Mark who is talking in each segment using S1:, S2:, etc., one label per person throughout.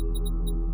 S1: Thank you.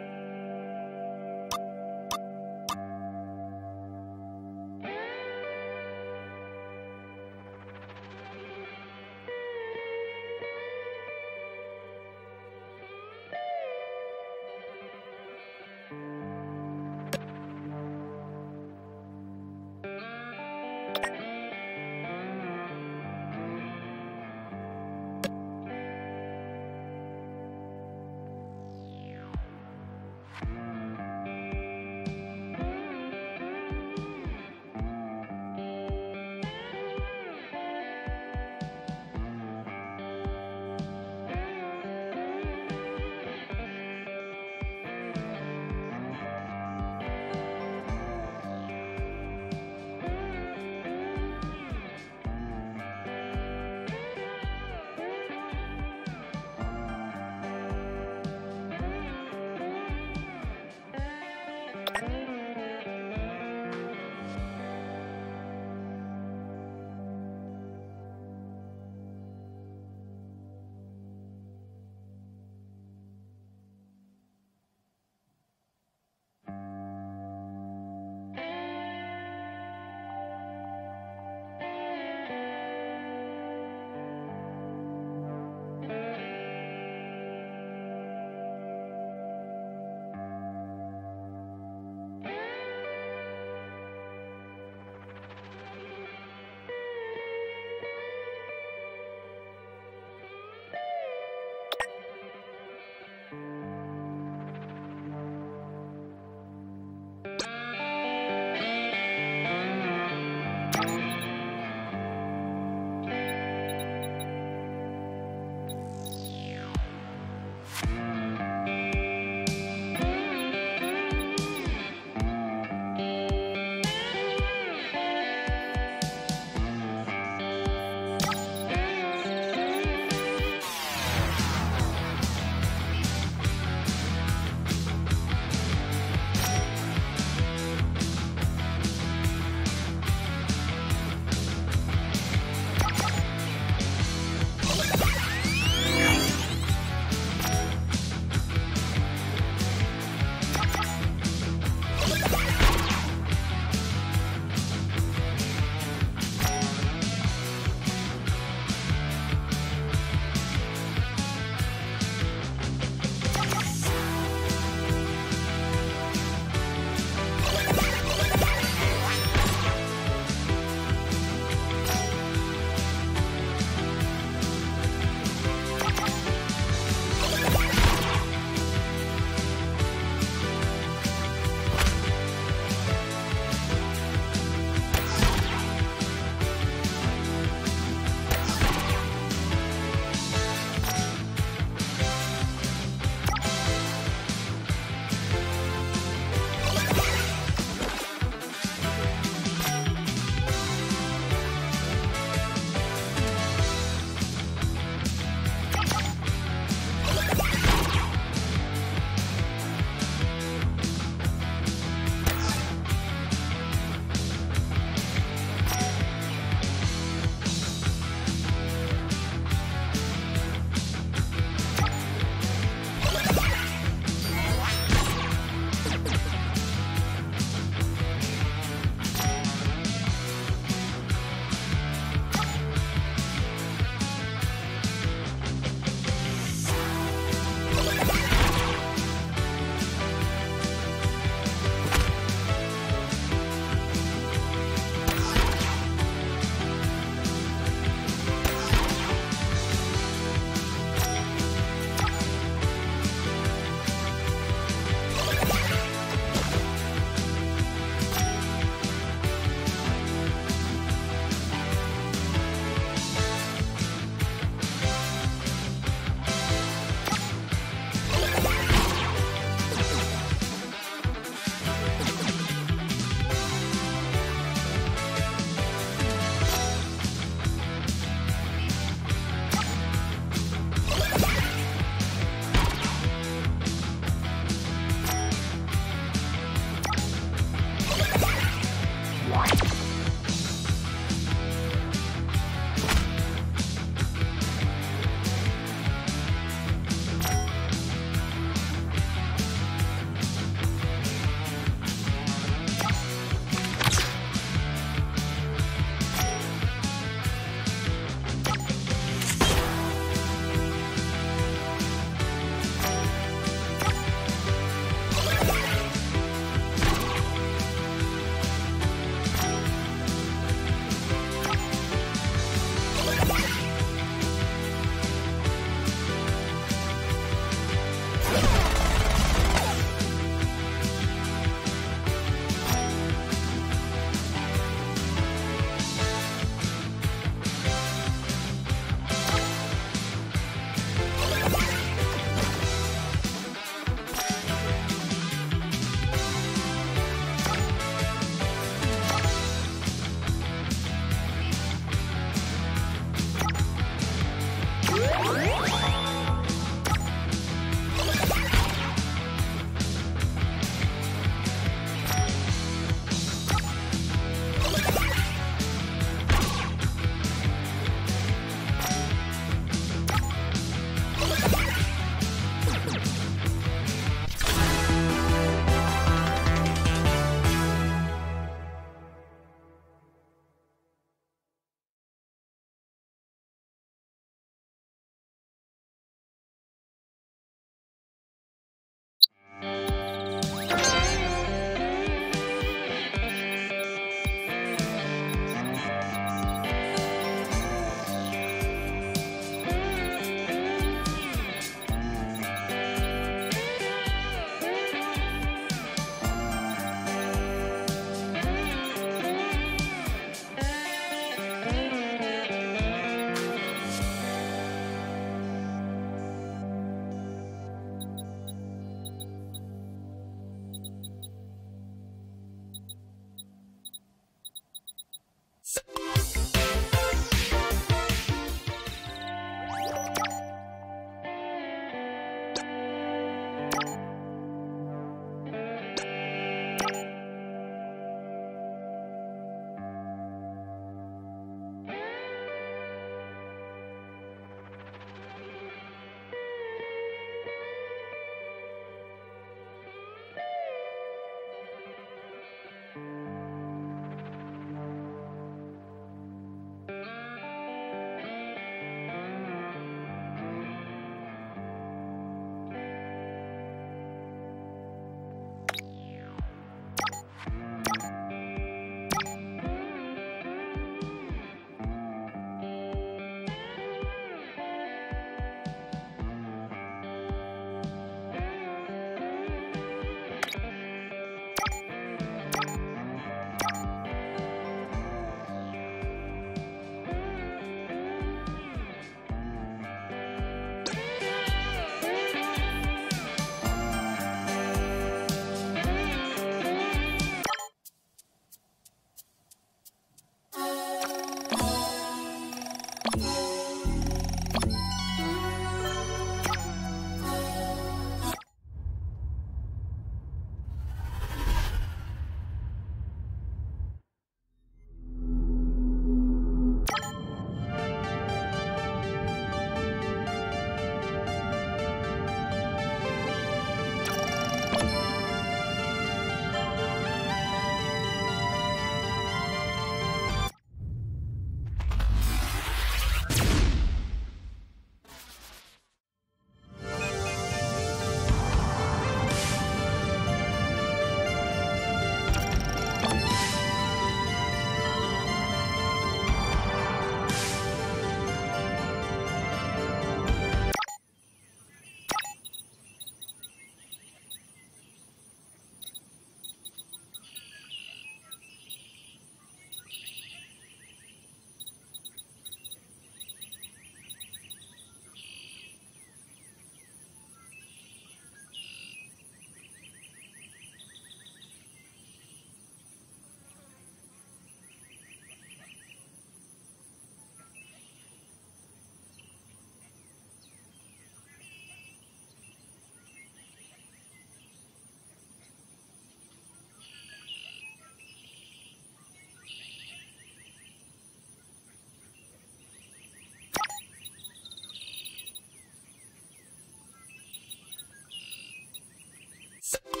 S1: Thanks.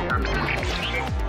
S1: Thank you.